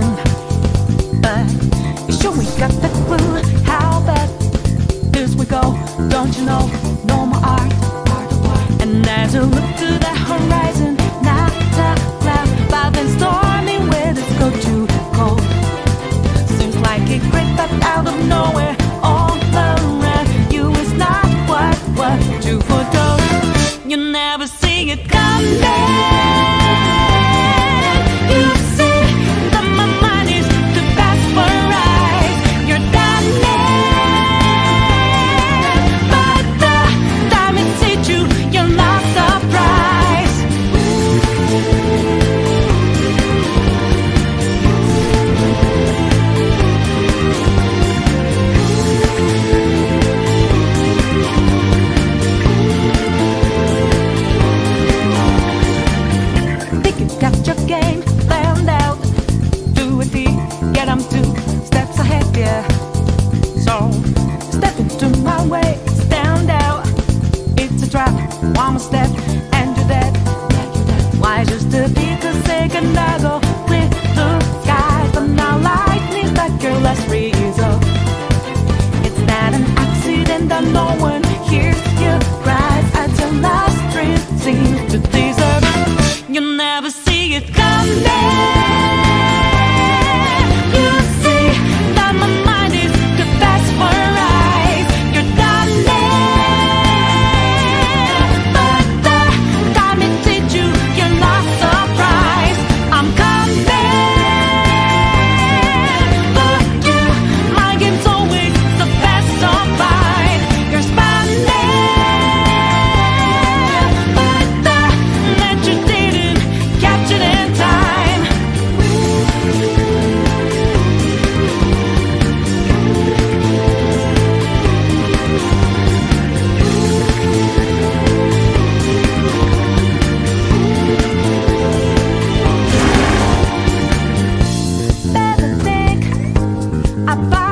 nothing. But sure, we got the clue how bad is we go. Don't you know? No more art. And as we look to the horizon, not a cloud, but then stormy weather's go too cold. Seems like it crept up out of nowhere. All around you is not what what you foretold. You never see it come. to a T. Yet I'm two steps ahead, yeah. So step into my way, stand out. It's a trap, one more step, and you're dead. Why just a bit a second ago? Clear the sky, but now lightning that girl last result. It's not an accident that no one hears you cries at the last dream seems to deserve. You'll never see it coming. my.